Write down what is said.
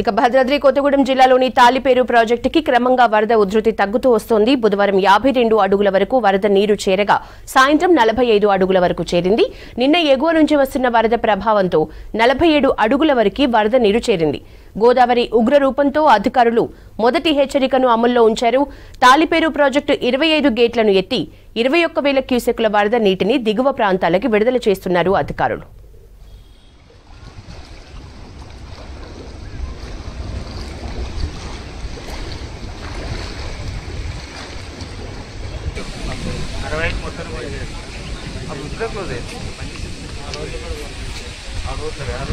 ఇక భద్రాద్రి కొత్తగూడెం జిల్లాలోని తాలిపేరు ప్రాజెక్టుకి క్రమంగా వరద ఉధృతి తగ్గుతూ వస్తోంది. బుధవారం యాభై రెండు అడుగుల వరకు వరద నీరు చేరగా సాయంత్రం నలభై ఐదు అడుగుల వరకు చేరింది. నిన్న ఎగువ నుంచి వస్తున్న వరద ప్రభావంతో నలభై ఏడు అడుగుల వరకు వరద నీరు చేరింది. గోదావరి ఉగ్ర రూపంతో అధికారులు మొదటి హెచ్చరికను అమల్లో ఉంచారు. తాలిపేరు ప్రాజెక్టు ఇరవై ఐదు గేట్లను ఎత్తి ఇరవై ఒక్క వేల క్యూసెక్ల వరద నీటిని దిగువ ప్రాంతాలకి విడుదల చేస్తున్నారు అధికారులు. అరవై ఐదు మొత్తం కూడా లేదు. అది ఉంచుగా క్లోజ్ అయింది ఆ రోజు ఆ రోజు ఆ